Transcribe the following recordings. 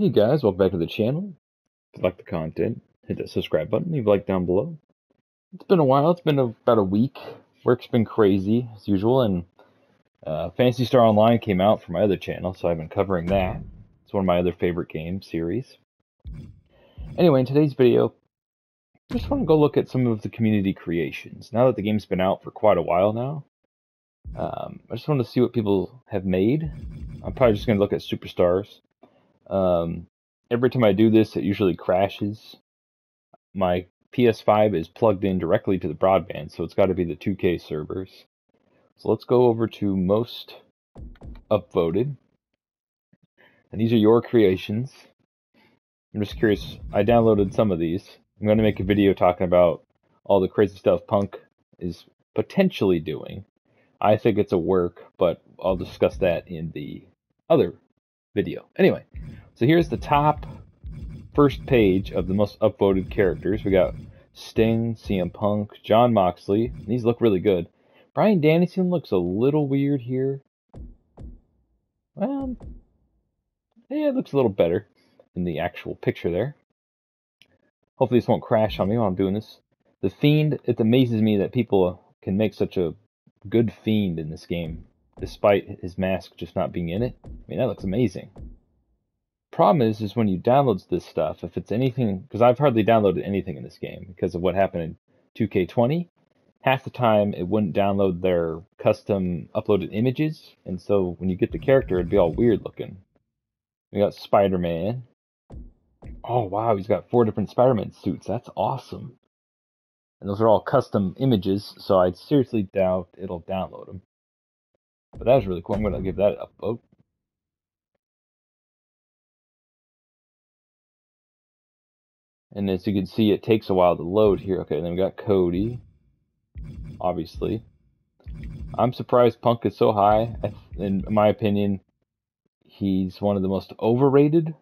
Hey guys, welcome back to the channel. If you like the content, hit that subscribe button, leave a like down below. It's been a while, it's been about a week. Work's been crazy, as usual, and uh, Phantasy Star Online came out for my other channel, so I've been covering that. It's one of my other favorite game series. Anyway, in today's video, I just want to go look at some of the community creations. Now that the game's been out for quite a while now, um, I just want to see what people have made. I'm probably just going to look at superstars um, every time I do this, it usually crashes. My PS5 is plugged in directly to the broadband, so it's got to be the 2K servers. So let's go over to most upvoted. And these are your creations. I'm just curious. I downloaded some of these. I'm going to make a video talking about all the crazy stuff Punk is potentially doing. I think it's a work, but I'll discuss that in the other video. Anyway, so here's the top first page of the most upvoted characters. We got Sting, CM Punk, Jon Moxley. These look really good. Bryan Danielson looks a little weird here. Well, yeah, it looks a little better in the actual picture there. Hopefully this won't crash on me while I'm doing this. The Fiend, it amazes me that people can make such a good Fiend in this game despite his mask just not being in it. I mean, that looks amazing. Problem is, is when you download this stuff, if it's anything, because I've hardly downloaded anything in this game because of what happened in 2K20. Half the time, it wouldn't download their custom uploaded images, and so when you get the character, it'd be all weird looking. We got Spider-Man. Oh wow, he's got four different Spider-Man suits. That's awesome. And those are all custom images, so I seriously doubt it'll download them. But that was really cool. I'm going to give that a vote. And as you can see, it takes a while to load here. Okay, then we got Cody, obviously. I'm surprised Punk is so high. In my opinion, he's one of the most overrated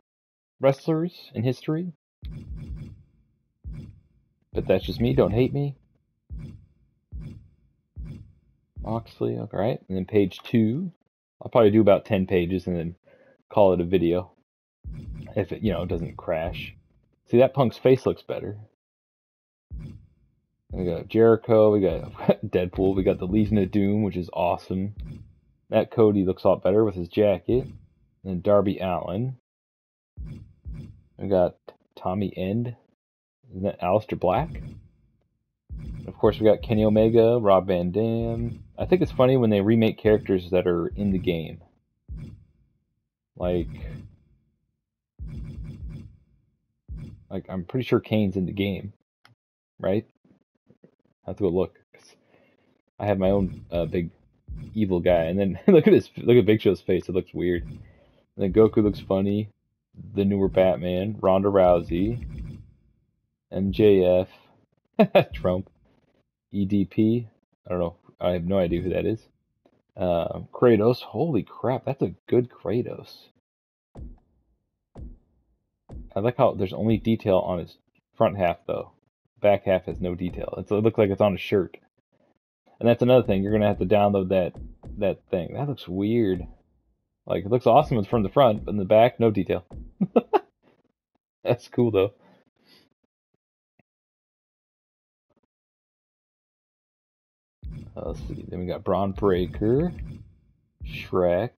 wrestlers in history. But that's just me. Don't hate me. Moxley, all right. And then page two, I'll probably do about 10 pages and then call it a video. If it, you know, doesn't crash. See, that punk's face looks better. We got Jericho, we got Deadpool, we got the Legion of Doom, which is awesome. That Cody looks a lot better with his jacket. And then Darby Allin. We got Tommy End. Isn't that Aleister Black? Of course, we got Kenny Omega, Rob Van Dam. I think it's funny when they remake characters that are in the game. Like, like I'm pretty sure Kane's in the game, right? I have to go look. I have my own uh, big evil guy, and then look at his look at Big Show's face. It looks weird. And then Goku looks funny. The newer Batman, Ronda Rousey, MJF, Trump, EDP. I don't know. I have no idea who that is. Uh, Kratos. Holy crap, that's a good Kratos. I like how there's only detail on his front half though. Back half has no detail. It's, it looks like it's on a shirt. And that's another thing. You're gonna have to download that that thing. That looks weird. Like it looks awesome from the front, but in the back, no detail. that's cool though. Uh, see. Then we got Bron Breakker, Shrek,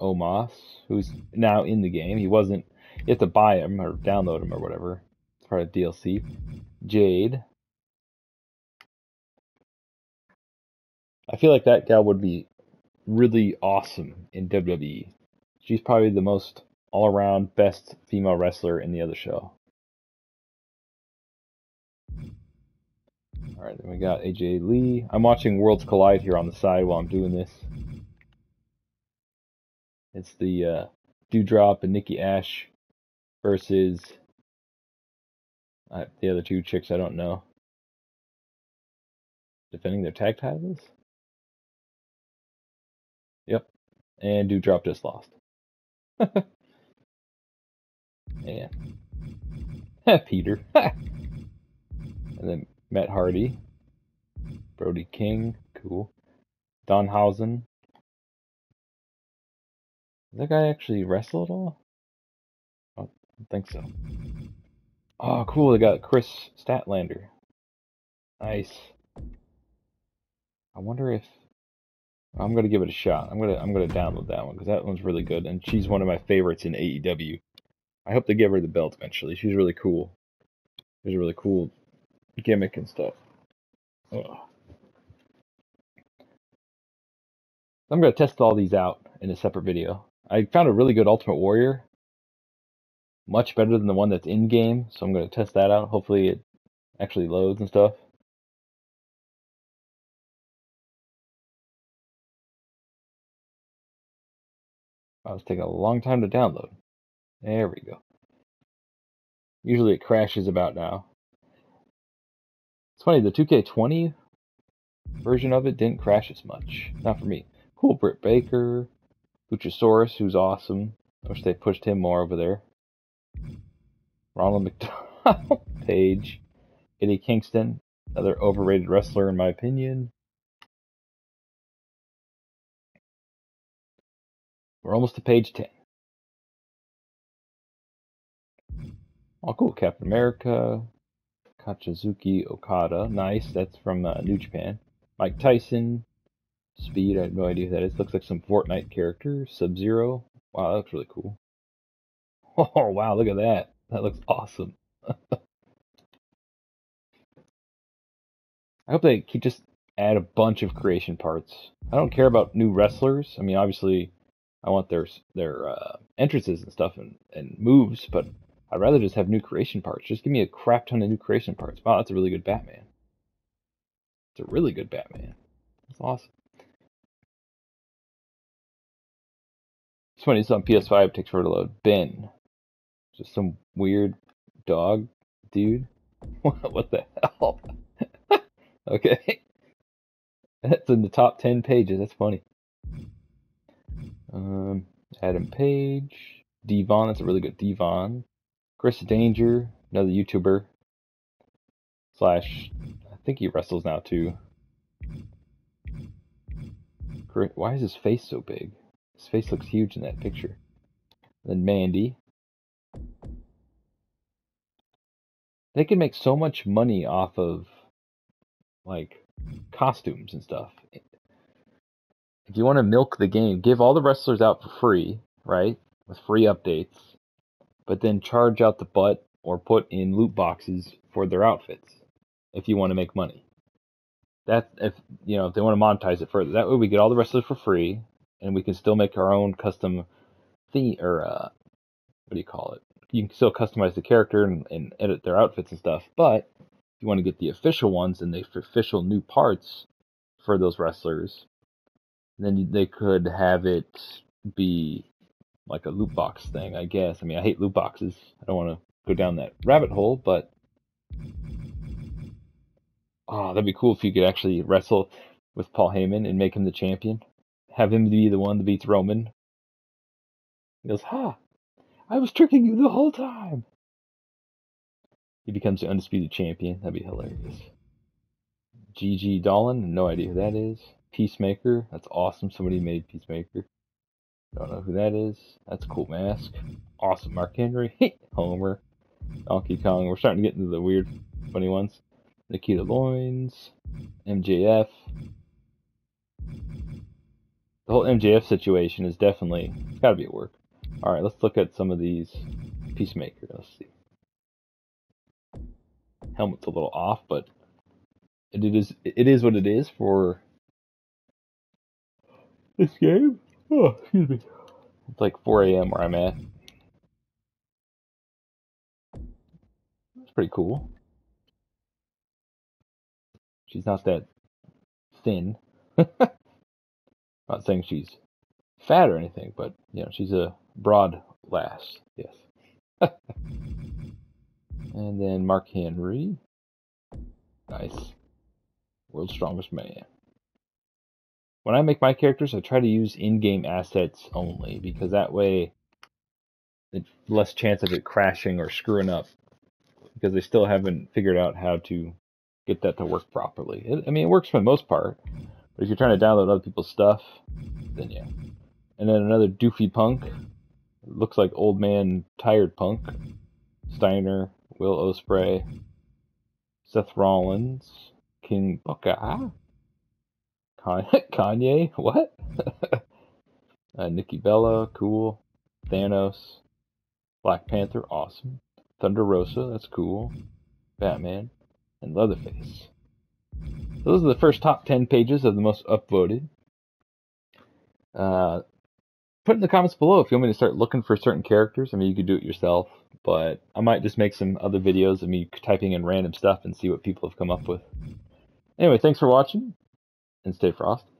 Omos, who's now in the game. He wasn't. You have to buy him or download him or whatever. It's part of DLC. Jade. I feel like that gal would be really awesome in WWE. She's probably the most all around best female wrestler in the other show. All right, then we got AJ Lee. I'm watching Worlds Collide here on the side while I'm doing this. It's the uh, Doudrop and Nikki Ash versus uh, the other two chicks I don't know. Defending their tag titles? Yep. And Doudrop just lost. yeah. Peter. and then Matt Hardy, Brody King, cool. Danhausen. Does that guy actually wrestle at all? I think so. Oh, cool. They got Kris Statlander. Nice. I wonder if I'm gonna give it a shot. I'm gonna I'm gonna download that one because that one's really good, and she's one of my favorites in AEW. I hope they give her the belt eventually. She's really cool. She's a really cool gimmick and stuff. Ugh. I'm gonna test all these out in a separate video. I found a really good Ultimate Warrior, much better than the one that's in game. So I'm gonna test that out. Hopefully it actually loads and stuff. Oh, it's taking a long time to download. There we go. Usually it crashes about now. Funny, the 2K20 version of it didn't crash as much. Not for me. Cool, Britt Baker, Luchasaurus, who's awesome. I wish they pushed him more over there. Ronald McDonald, Page, Eddie Kingston, another overrated wrestler in my opinion. We're almost to page 10. Oh, cool. Captain America, Kazuchika Okada. Nice. That's from uh, New Japan. Mike Tyson. Speed. I have no idea who that is. Looks like some Fortnite character. Sub Zero. Wow, that looks really cool. Oh, wow. Look at that. That looks awesome. I hope they keep just add a bunch of creation parts. I don't care about new wrestlers. I mean, obviously, I want their their uh, entrances and stuff and, and moves, but I'd rather just have new creation parts. Just give me a crap ton of new creation parts. Wow, that's a really good Batman. It's a really good Batman. That's awesome. It's funny, it's on PS5, it takes forever to load. Ben. Just some weird dog dude. what the hell? okay. That's in the top 10 pages. That's funny. Um, Adam Page, Devon. That's a really good Devon. Chris Danger, another YouTuber. Slash, I think he wrestles now too. Why is his face so big? His face looks huge in that picture. And then Mandy. They can make so much money off of like costumes and stuff if you want to milk the game, give all the wrestlers out for free, right? With free updates, but then charge out the butt or put in loot boxes for their outfits if you want to make money. That if you know if they want to monetize it further, that way we get all the wrestlers for free, and we can still make our own custom theme or uh, what do you call it? You can still customize the character and, and edit their outfits and stuff. But if you want to get the official ones and the official new parts for those wrestlers, then they could have it be like a loot box thing, I guess. I mean, I hate loot boxes. I don't want to go down that rabbit hole, but oh, that'd be cool if you could actually wrestle with Paul Heyman and make him the champion. Have him be the one that beats Roman. He goes, "Ha! I was tricking you the whole time." He becomes the undisputed champion. That'd be hilarious. Gigi Dolin, no idea who that is. Peacemaker. That's awesome. Somebody made Peacemaker. Don't know who that is. That's a cool mask. Awesome. Mark Henry. Homer. Donkey Kong. We're starting to get into the weird, funny ones. Nikita Lyons. MJF. The whole MJF situation is definitely, it's got to be at work. Alright, let's look at some of these Peacemaker. Let's see. Helmet's a little off, but it is it is what it is for this game? Oh, excuse me. It's like 4 a.m. where I'm at. It's pretty cool. She's not that thin. not saying she's fat or anything, but you know, she's a broad lass. Yes. and then Mark Henry. Nice. World's strongest man when I make my characters, I try to use in-game assets only because that way it's less chance of it crashing or screwing up because they still haven't figured out how to get that to work properly. It, I mean, it works for the most part, but if you're trying to download other people's stuff, then yeah. And then another doofy punk, looks like Old Man Tired Punk, Steiner, Will Ospreay, Seth Rollins, King Booker, Kanye, what? uh, Nikki Bella, cool. Thanos, Black Panther, awesome. Thunder Rosa, that's cool. Batman, and Leatherface. Those are the first top 10 pages of the most upvoted. Uh, put in the comments below if you want me to start looking for certain characters. I mean, you could do it yourself, but I might just make some other videos of me typing in random stuff and see what people have come up with. Anyway, thanks for watching, and stay frosty.